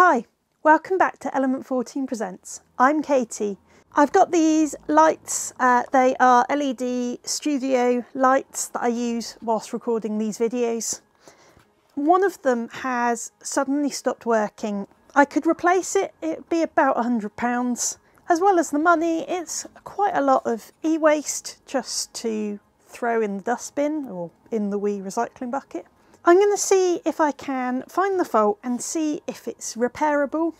Hi, welcome back to Element 14 Presents. I'm Katie. I've got these lights, uh, they are LED studio lights that I use whilst recording these videos. One of them has suddenly stopped working. I could replace it, it'd be about £100. As well as the money, it's quite a lot of e-waste just to throw in the dustbin or in the wee recycling bucket. I'm going to see if I can find the fault and see if it's repairable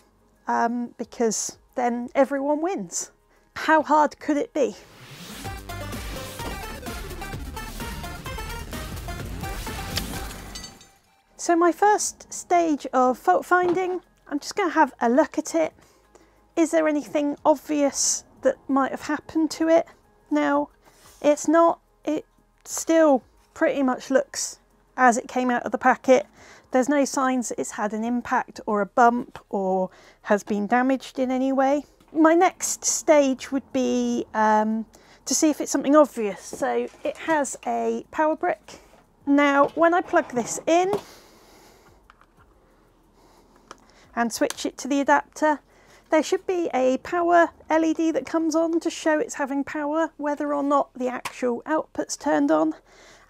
um, because then everyone wins. How hard could it be? So my first stage of fault finding, I'm just going to have a look at it. Is there anything obvious that might have happened to it? Now, it's not, it still pretty much looks as it came out of the packet. There's no signs it's had an impact or a bump or has been damaged in any way. My next stage would be um, to see if it's something obvious. So it has a power brick. Now, when I plug this in and switch it to the adapter, there should be a power LED that comes on to show it's having power, whether or not the actual output's turned on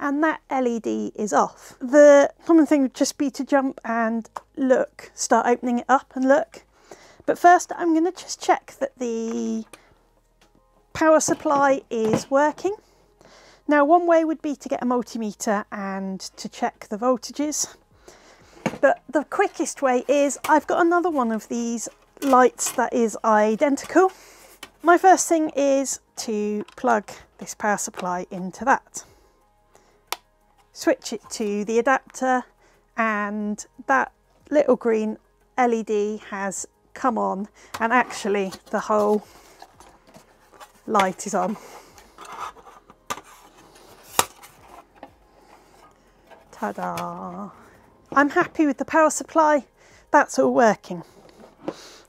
and that LED is off. The common thing would just be to jump and look, start opening it up and look. But first I'm going to just check that the power supply is working. Now one way would be to get a multimeter and to check the voltages. But the quickest way is I've got another one of these lights that is identical. My first thing is to plug this power supply into that switch it to the adapter and that little green LED has come on and actually the whole light is on. Ta-da! I'm happy with the power supply, that's all working.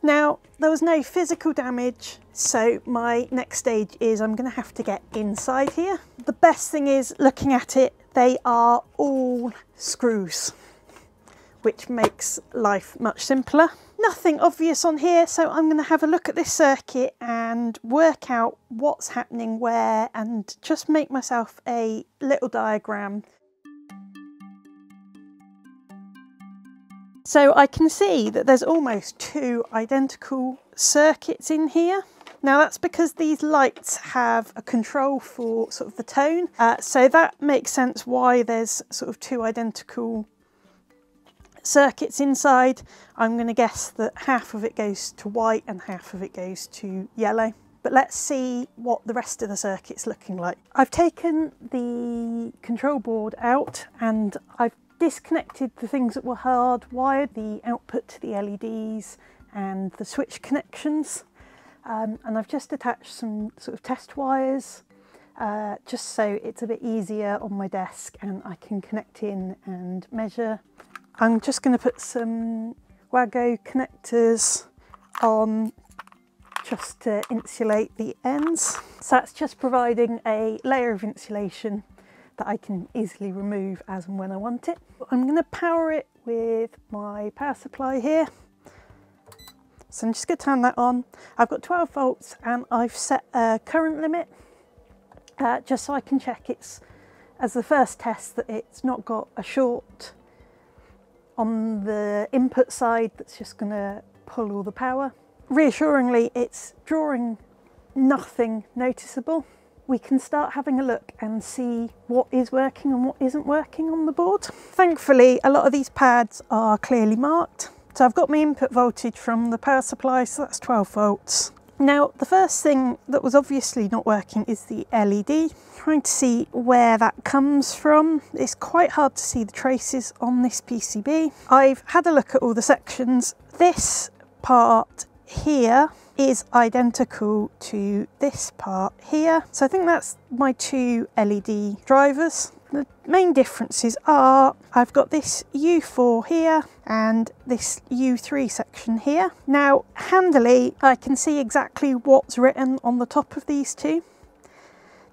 Now, there was no physical damage, so my next stage is I'm going to have to get inside here. The best thing is looking at it they are all screws, which makes life much simpler. Nothing obvious on here, so I'm going to have a look at this circuit and work out what's happening where and just make myself a little diagram. So I can see that there's almost two identical circuits in here. Now that's because these lights have a control for sort of the tone. Uh, so that makes sense why there's sort of two identical circuits inside. I'm going to guess that half of it goes to white and half of it goes to yellow. But let's see what the rest of the circuit's looking like. I've taken the control board out and I've disconnected the things that were hardwired, the output to the LEDs and the switch connections. Um, and I've just attached some sort of test wires uh, just so it's a bit easier on my desk and I can connect in and measure. I'm just going to put some Wago connectors on just to insulate the ends. So that's just providing a layer of insulation that I can easily remove as and when I want it. I'm going to power it with my power supply here. So I'm just going to turn that on. I've got 12 volts and I've set a current limit uh, just so I can check it's, as the first test, that it's not got a short on the input side that's just going to pull all the power. Reassuringly, it's drawing nothing noticeable. We can start having a look and see what is working and what isn't working on the board. Thankfully, a lot of these pads are clearly marked. So I've got my input voltage from the power supply, so that's 12 volts. Now, the first thing that was obviously not working is the LED. Trying to see where that comes from. It's quite hard to see the traces on this PCB. I've had a look at all the sections. This part here is identical to this part here. So I think that's my two LED drivers. The main differences are I've got this U4 here and this U3 section here. Now handily I can see exactly what's written on the top of these two.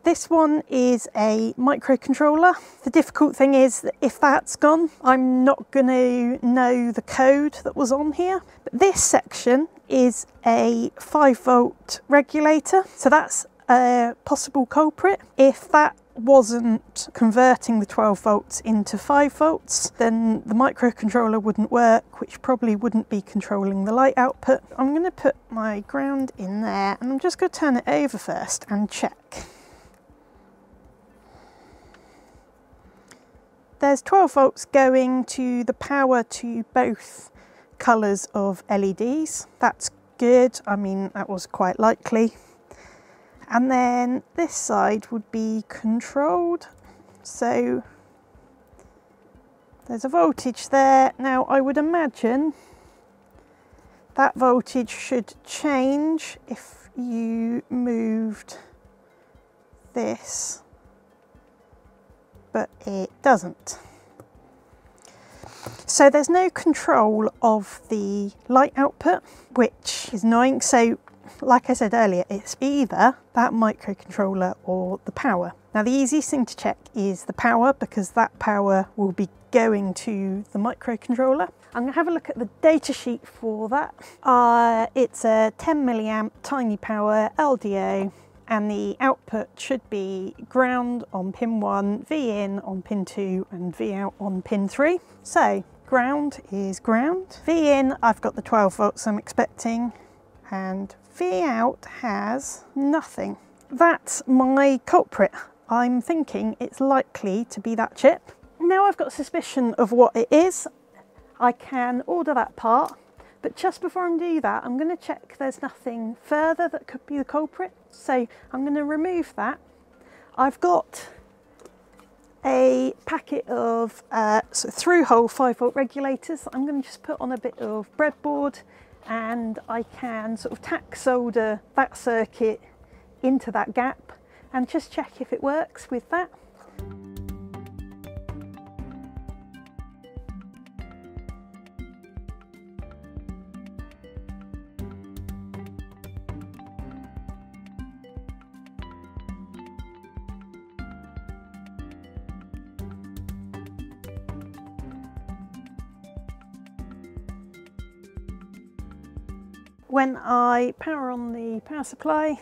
This one is a microcontroller. The difficult thing is that if that's gone, I'm not going to know the code that was on here. But this section is a 5 volt regulator, so that's a possible culprit. If that wasn't converting the 12 volts into 5 volts, then the microcontroller wouldn't work, which probably wouldn't be controlling the light output. I'm going to put my ground in there and I'm just going to turn it over first and check. There's 12 volts going to the power to both colours of LEDs. That's good. I mean, that was quite likely. And then this side would be controlled. So there's a voltage there. Now I would imagine that voltage should change if you moved this, but it doesn't. So there's no control of the light output, which is annoying. So like I said earlier, it's either that microcontroller or the power. Now the easiest thing to check is the power because that power will be going to the microcontroller. I'm going to have a look at the data sheet for that. Uh, it's a 10 milliamp tiny power LDO and the output should be ground on pin 1, V in on pin 2 and V out on pin 3. So ground is ground. V in, I've got the 12 volts I'm expecting and V out has nothing. That's my culprit. I'm thinking it's likely to be that chip. Now I've got suspicion of what it is, I can order that part, but just before I do that, I'm going to check there's nothing further that could be the culprit. So I'm going to remove that. I've got a packet of uh, so through hole 5 volt regulators I'm going to just put on a bit of breadboard and I can sort of tack solder that circuit into that gap and just check if it works with that. When I power on the power supply,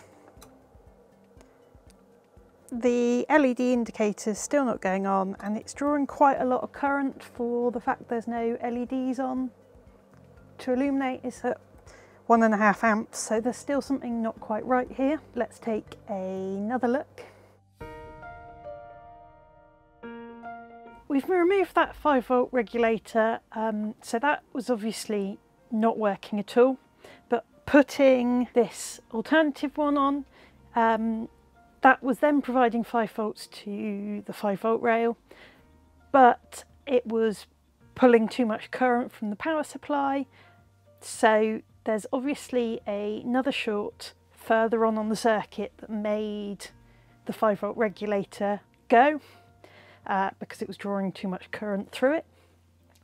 the LED indicator is still not going on and it's drawing quite a lot of current for the fact there's no LEDs on to illuminate. It's at one and a half amps, so there's still something not quite right here. Let's take another look. We've removed that 5 volt regulator, um, so that was obviously not working at all putting this alternative one on. Um, that was then providing 5 volts to the 5 volt rail, but it was pulling too much current from the power supply. So there's obviously a, another short further on on the circuit that made the 5 volt regulator go uh, because it was drawing too much current through it.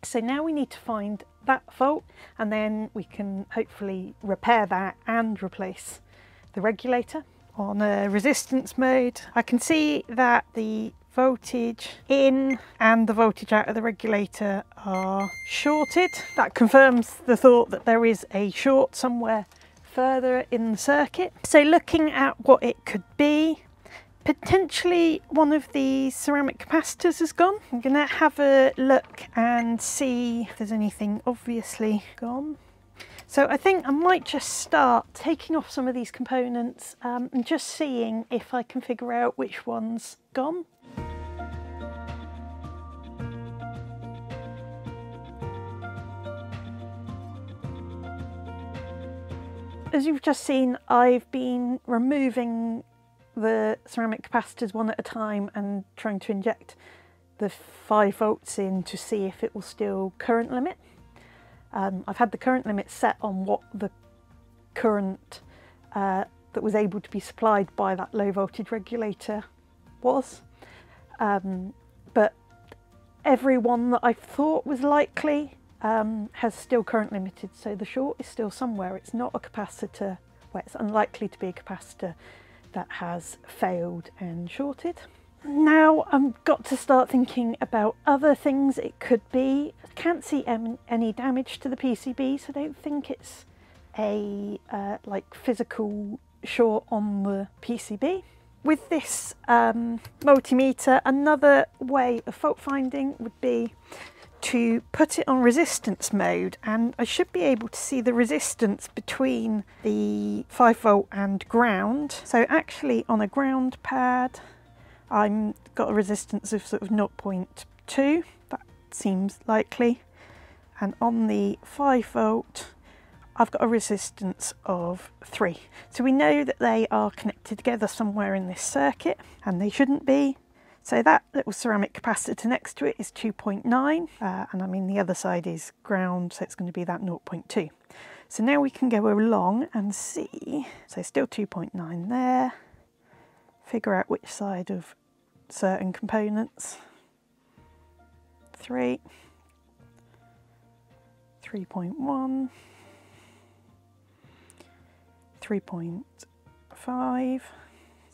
So now we need to find that fault and then we can hopefully repair that and replace the regulator. On a resistance mode, I can see that the voltage in and the voltage out of the regulator are shorted. That confirms the thought that there is a short somewhere further in the circuit. So looking at what it could be, potentially one of the ceramic capacitors has gone. I'm going to have a look and see if there's anything obviously gone. So I think I might just start taking off some of these components um, and just seeing if I can figure out which one's gone. As you've just seen, I've been removing the ceramic capacitors one at a time and trying to inject the 5 volts in to see if it will still current limit. Um, I've had the current limit set on what the current uh, that was able to be supplied by that low voltage regulator was. Um, but every one that I thought was likely um, has still current limited, so the short is still somewhere. It's not a capacitor, well, it's unlikely to be a capacitor that has failed and shorted. Now I've got to start thinking about other things it could be. I can't see any damage to the PCB, so I don't think it's a uh, like physical short on the PCB. With this um, multimeter, another way of fault finding would be to put it on resistance mode and I should be able to see the resistance between the 5 volt and ground. So actually on a ground pad I'm got a resistance of sort of 0.2, that seems likely. And on the 5 volt I've got a resistance of 3. So we know that they are connected together somewhere in this circuit and they shouldn't be. So that little ceramic capacitor next to it is 2.9 uh, and I mean the other side is ground so it's going to be that 0.2. So now we can go along and see, so still 2.9 there, figure out which side of certain components, 3, 3.1, 3.5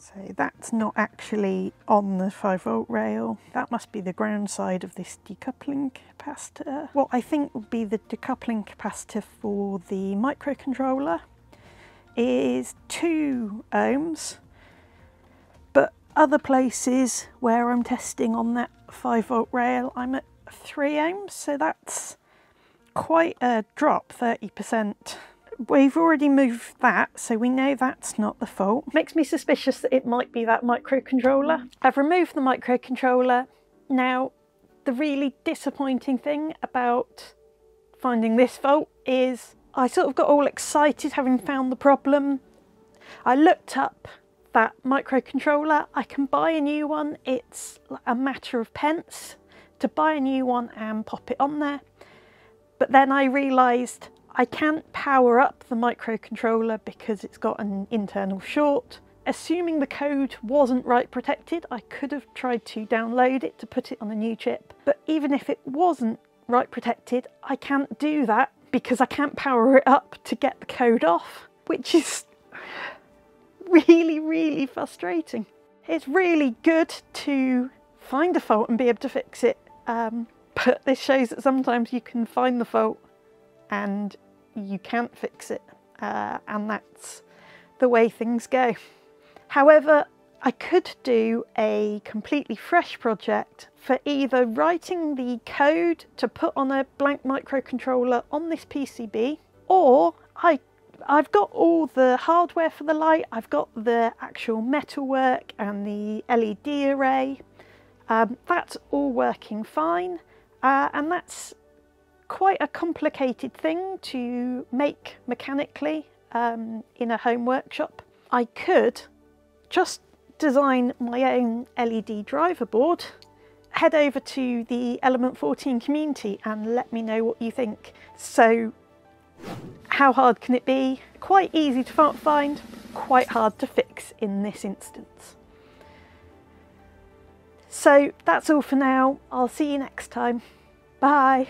so that's not actually on the 5 volt rail. That must be the ground side of this decoupling capacitor. What I think would be the decoupling capacitor for the microcontroller is 2 ohms but other places where I'm testing on that 5 volt rail I'm at 3 ohms. So that's quite a drop 30% We've already moved that, so we know that's not the fault. Makes me suspicious that it might be that microcontroller. I've removed the microcontroller. Now, the really disappointing thing about finding this fault is I sort of got all excited having found the problem. I looked up that microcontroller. I can buy a new one. It's a matter of pence to buy a new one and pop it on there. But then I realised I can't power up the microcontroller because it's got an internal short. Assuming the code wasn't write protected, I could have tried to download it to put it on a new chip. But even if it wasn't write protected, I can't do that because I can't power it up to get the code off, which is really, really frustrating. It's really good to find a fault and be able to fix it, um, but this shows that sometimes you can find the fault and you can't fix it uh, and that's the way things go. However, I could do a completely fresh project for either writing the code to put on a blank microcontroller on this PCB or I, I've got all the hardware for the light, I've got the actual metalwork and the LED array. Um, that's all working fine uh, and that's quite a complicated thing to make mechanically um, in a home workshop. I could just design my own LED driver board, head over to the Element 14 community and let me know what you think. So how hard can it be? Quite easy to find, quite hard to fix in this instance. So that's all for now. I'll see you next time. Bye.